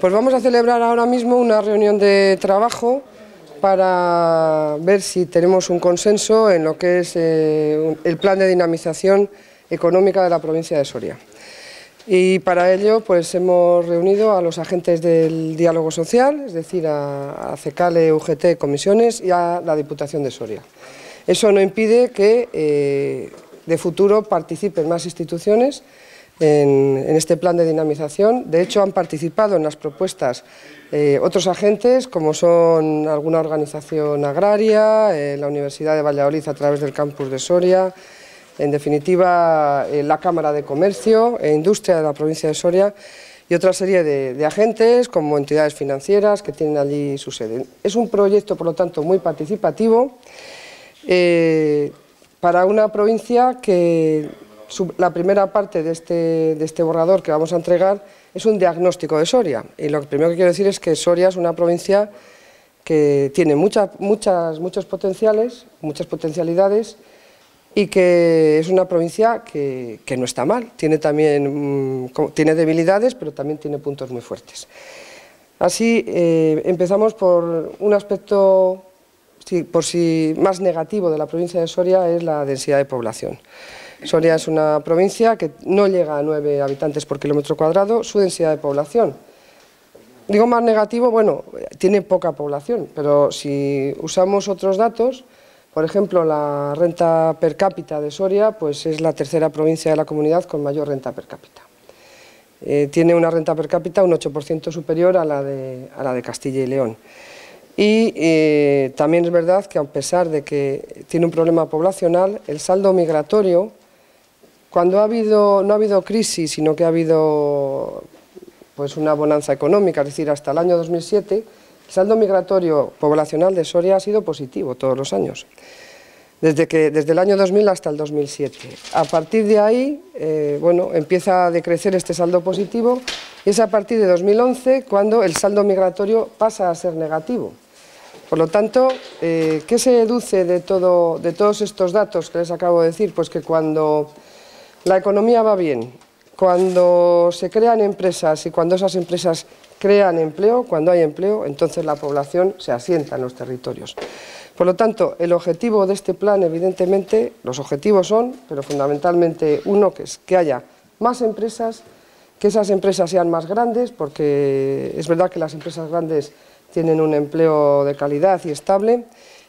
Pues vamos a celebrar ahora mismo una reunión de trabajo para ver si tenemos un consenso en lo que es eh, el plan de dinamización económica de la provincia de Soria. Y para ello pues hemos reunido a los agentes del diálogo social, es decir, a, CECALE, UGT, comisiones y a la Diputación de Soria. Eso no impide que eh, de futuro participen más instituciones en, este plan de dinamización. De hecho, han participado en las propuestas eh, otros agentes, como son alguna organización agraria, eh, la Universidad de Valladolid a través del campus de Soria, en definitiva eh, la Cámara de Comercio e Industria de la provincia de Soria y otra serie de, agentes como entidades financieras que tienen allí su sede. Es un proyecto, por lo tanto, muy participativo para una provincia que la primera parte de este, de este borrador que vamos a entregar es un diagnóstico de Soria. Y lo primero que quiero decir es que Soria es una provincia que tiene muchas, muchos potenciales, muchas potencialidades y que es una provincia que, no está mal. Tiene también mm, tiene debilidades, pero también tiene puntos muy fuertes. Así, eh, empezamos por un aspecto, por si más negativo de la provincia de Soria, es la densidad de población. Soria es una provincia que no llega a 9 habitantes por kilómetro cuadrado, su densidad de población. Digo más negativo, bueno, tiene poca población, pero si usamos otros datos, por ejemplo, la renta per cápita de Soria pues es la tercera provincia de la comunidad con mayor renta per cápita. Eh, tiene una renta per cápita un 8% superior a la, de, a la de Castilla y León. Y eh, también es verdad que a pesar de que tiene un problema poblacional, el saldo migratorio cuando no ha habido crisis, sino que ha habido pues una bonanza económica, es decir, hasta el año 2007, el saldo migratorio poblacional de Soria ha sido positivo todos los años, desde, que, desde el año 2000 hasta el 2007. A partir de ahí, eh, bueno, empieza a decrecer este saldo positivo y es a partir de 2011 cuando el saldo migratorio pasa a ser negativo. Por lo tanto, eh, ¿qué se deduce de, todo, de todos estos datos que les acabo de decir? Pues que cuando la economía va bien. Cuando se crean empresas y cuando esas empresas crean empleo, cuando hay empleo, entonces la población se asienta en los territorios. Por lo tanto, el objetivo de este plan, evidentemente, los objetivos son, pero fundamentalmente uno, que es que haya más empresas, que esas empresas sean más grandes, porque es verdad que las empresas grandes tienen un empleo de calidad y estable,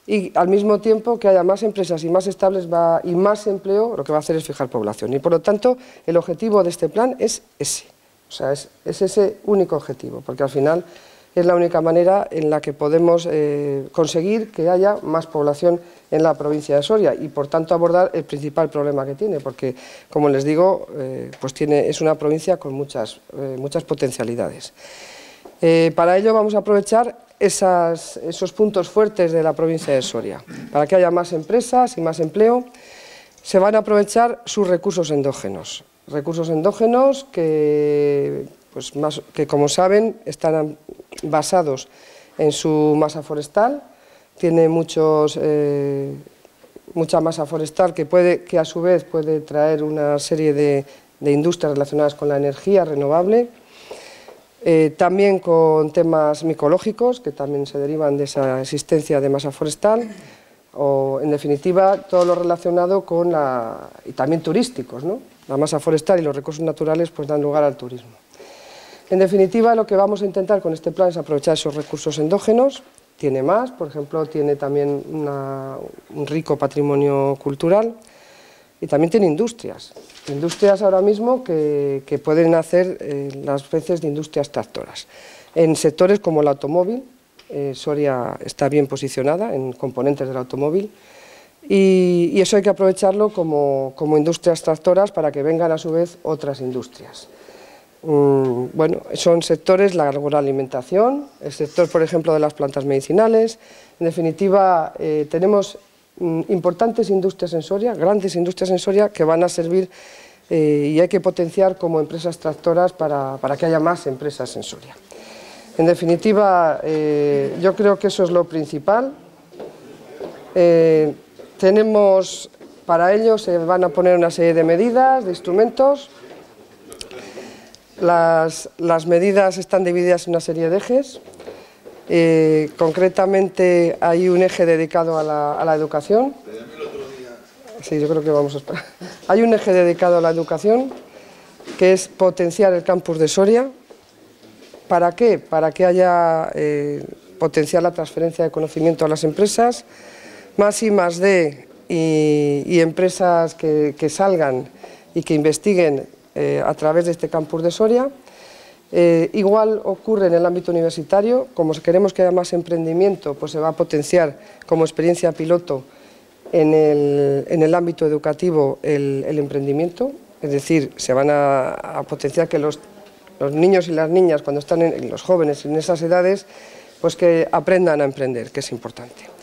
y al mismo tiempo que haya más empresas y más estables y más empleo, lo que va a hacer es fijar población. Y por lo tanto, el objetivo de este plan es ese, o sea, es, ese único objetivo, porque al final es la única manera en la que podemos eh, conseguir que haya más población en la provincia de Soria y por tanto abordar el principal problema que tiene, porque como les digo, eh, pues tiene, es una provincia con muchas, eh, muchas potencialidades. para ello vamos a aprovechar esos puntos fuertes de la provincia de Soria. Para que haya más empresas y más empleo, se van a aprovechar sus recursos endógenos. Recursos endógenos que, pues que como saben, están basados en su masa forestal, tiene muchos, eh, mucha masa forestal que, puede, que a su vez puede traer una serie de industrias relacionadas con la energía renovable, eh, también con temas micológicos, que también se derivan de esa existencia de masa forestal, o en definitiva todo lo relacionado con la... y también turísticos, ¿no? La masa forestal y los recursos naturales pues dan lugar al turismo. En definitiva, lo que vamos a intentar con este plan es aprovechar esos recursos endógenos, tiene más, por ejemplo, tiene también un rico patrimonio cultural, y también tiene industrias. Industrias ahora mismo que, pueden hacer eh, las veces de industrias tractoras. En sectores como el automóvil, eh, Soria está bien posicionada en componentes del automóvil y, eso hay que aprovecharlo como, industrias tractoras para que vengan a su vez otras industrias. Mm, bueno, son sectores, la agroalimentación, el sector, por ejemplo, de las plantas medicinales. En definitiva, eh, tenemos importantes industrias en Soria, grandes industrias en Soria que van a servir eh, y hay que potenciar como empresas tractoras para, que haya más empresas en Soria. En definitiva, eh, yo creo que eso es lo principal. Eh, tenemos, para ello se van a poner una serie de medidas, de instrumentos. Las, medidas están divididas en una serie de ejes. Eh, concretamente hay un eje dedicado a la, educación. Sí, yo creo que vamos a. Hay un eje dedicado a la educación que es potenciar el campus de Soria. ¿Para qué? Para que haya eh, potenciar la transferencia de conocimiento a las empresas, más y más de y, empresas que, salgan y que investiguen eh, a través de este campus de Soria. Eh, igual ocurre en el ámbito universitario, como queremos que haya más emprendimiento, pues se va a potenciar como experiencia piloto en el, ámbito educativo el, emprendimiento, es decir, se van a, potenciar que los, niños y las niñas, cuando están en, los jóvenes en esas edades, pues que aprendan a emprender, que es importante.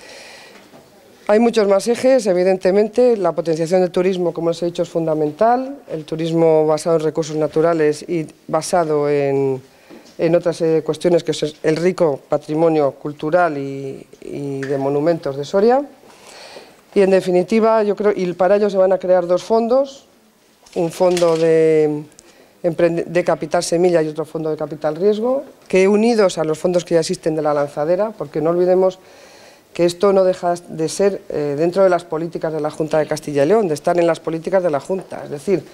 Hay muchos más ejes, evidentemente, la potenciación del turismo, como os he dicho, es fundamental, el turismo basado en recursos naturales y basado en, otras eh, cuestiones, que es el rico patrimonio cultural y, de monumentos de Soria. Y en definitiva, yo creo, y para ello se van a crear dos fondos, un fondo de, de capital semilla y otro fondo de capital riesgo, que unidos a los fondos que ya existen de la lanzadera, porque no olvidemos que esto no deja de ser eh, dentro de las políticas de la Junta de Castilla y León, de estar en las políticas de la Junta. Es decir,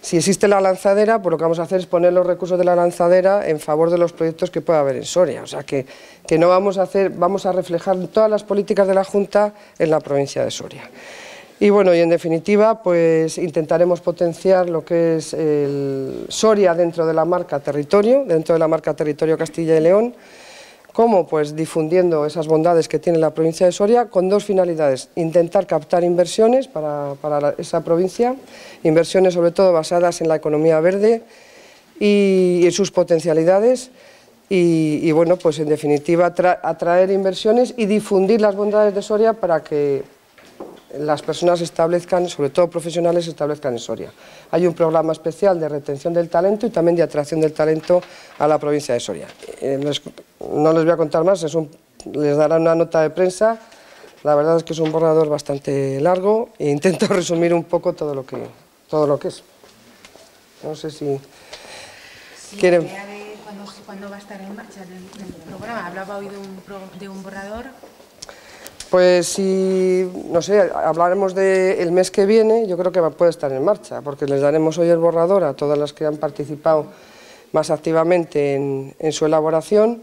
si existe la lanzadera, pues lo que vamos a hacer es poner los recursos de la lanzadera en favor de los proyectos que pueda haber en Soria. O sea que, que no vamos a hacer, vamos a reflejar todas las políticas de la Junta en la provincia de Soria. Y bueno, y en definitiva, pues intentaremos potenciar lo que es el Soria dentro de la marca territorio, dentro de la marca territorio Castilla y León, ¿Cómo? Pues difundiendo esas bondades que tiene la provincia de Soria con dos finalidades. Intentar captar inversiones para, esa provincia, inversiones sobre todo basadas en la economía verde y, en sus potencialidades. Y, bueno, pues en definitiva atraer inversiones y difundir las bondades de Soria para que las personas establezcan, sobre todo profesionales, establezcan en Soria. Hay un programa especial de retención del talento y también de atracción del talento a la provincia de Soria. Eh, no les voy a contar más, les dará una nota de prensa. La verdad es que es un borrador bastante largo e intento resumir un poco todo lo que, todo lo que es. No sé si quieren... ¿Cuándo, va a estar en marcha el, programa? Hablaba hoy de un borrador pues si, no sé, hablaremos del mes que viene, yo creo que puede estar en marcha, porque les daremos hoy el borrador a todas las que han participado más activamente en, su elaboración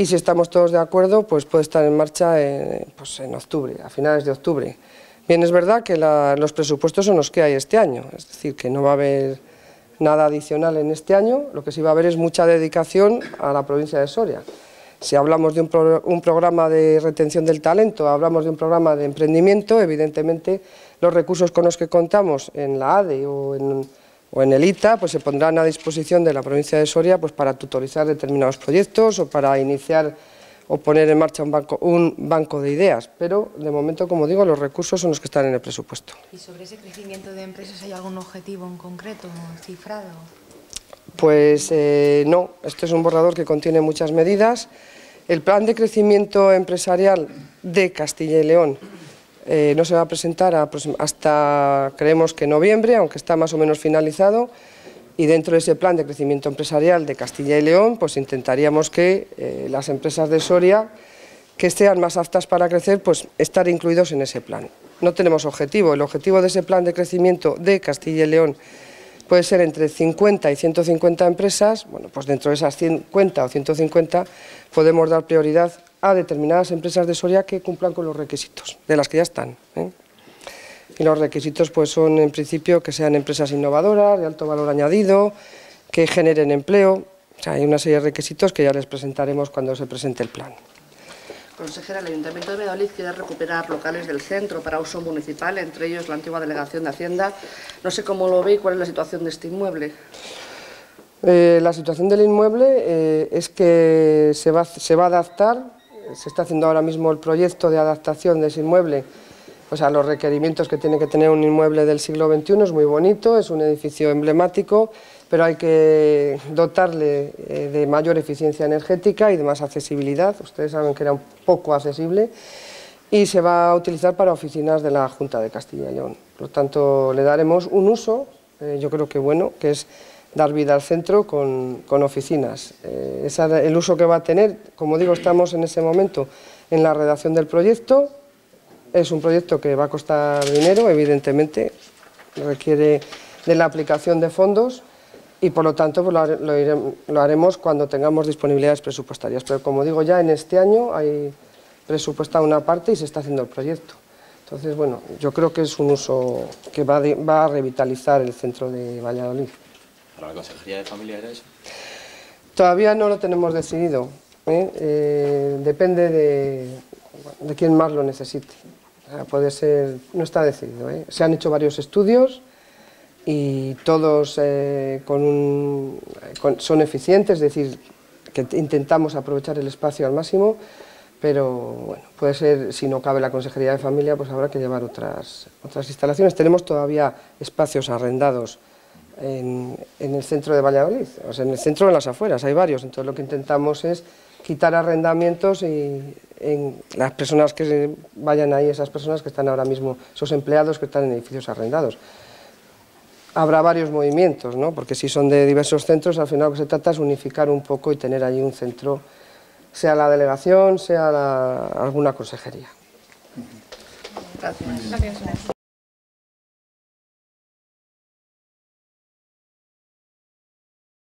y si estamos todos de acuerdo, pues puede estar en marcha en, pues en octubre, a finales de octubre. Bien, es verdad que los presupuestos son los que hay este año, es decir, que no va a haber nada adicional en este año, lo que sí va a haber es mucha dedicación a la provincia de Soria. Si hablamos de un, programa de retención del talento, hablamos de un programa de emprendimiento, evidentemente los recursos con los que contamos en la ADE o en, el ITA pues se pondrán a disposición de la provincia de Soria pues para tutorizar determinados proyectos o para iniciar o poner en marcha un banco, un banco de ideas, pero de momento, como digo, los recursos son los que están en el presupuesto. ¿Y sobre ese crecimiento de empresas hay algún objetivo en concreto, cifrado? Pues eh, no, esto es un borrador que contiene muchas medidas. El plan de crecimiento empresarial de Castilla y León eh, no se va a presentar hasta, creemos que noviembre, aunque está más o menos finalizado, y dentro de ese plan de crecimiento empresarial de Castilla y León, pues intentaríamos que eh, las empresas de Soria que estén más aptas para crecer, pues estar incluidos en ese plan. No tenemos objetivo, el objetivo de ese plan de crecimiento de Castilla y León puede ser entre 50 y 150 empresas, bueno, pues dentro de esas 50 o 150 podemos dar prioridad a determinadas empresas de Soria que cumplan con los requisitos, de las que ya están. ¿eh? Y los requisitos pues son en principio que sean empresas innovadoras, de alto valor añadido, que generen empleo, o sea, hay una serie de requisitos que ya les presentaremos cuando se presente el plan. Consejera, el Ayuntamiento de Valladolid quiere recuperar locales del centro para uso municipal, entre ellos la antigua Delegación de Hacienda. No sé cómo lo ve y cuál es la situación de este inmueble. Eh, la situación del inmueble eh, es que se va, se va a adaptar, se está haciendo ahora mismo el proyecto de adaptación de ese inmueble pues a los requerimientos que tiene que tener un inmueble del siglo XXI, es muy bonito, es un edificio emblemático, pero hay que dotarle eh, de mayor eficiencia energética y de más accesibilidad. Ustedes saben que era un poco accesible y se va a utilizar para oficinas de la Junta de Castilla y León. Por lo tanto, le daremos un uso, eh, yo creo que bueno, que es dar vida al centro con, oficinas. Eh, el uso que va a tener, como digo, estamos en ese momento en la redacción del proyecto. Es un proyecto que va a costar dinero, evidentemente, requiere de la aplicación de fondos y por lo tanto pues, lo, haremos cuando tengamos disponibilidades presupuestarias. Pero como digo, ya en este año hay presupuestada una parte y se está haciendo el proyecto. Entonces, bueno, yo creo que es un uso que va a revitalizar el centro de Valladolid. ¿Para la Consejería de Familia era eso? Todavía no lo tenemos decidido. ¿eh? Eh, depende de, quién más lo necesite. Puede ser, no está decidido. ¿eh? Se han hecho varios estudios y todos con un- son eficientes, es decir, que intentamos aprovechar el espacio al máximo, pero bueno, puede ser, si no cabe la Consejería de Familia, pues habrá que llevar otras, otras instalaciones. Tenemos todavía espacios arrendados en, el centro de Valladolid, o sea, en el centro de las afueras, hay varios, entonces lo que intentamos es quitar arrendamientos y las personas que vayan ahí, esas personas que están ahora mismo, esos empleados que están en edificios arrendados. Habrá varios movimientos, ¿no? porque si son de diversos centros, al final lo que se trata es unificar un poco y tener allí un centro, sea la delegación, sea la- alguna consejería. Gracias. Gracias.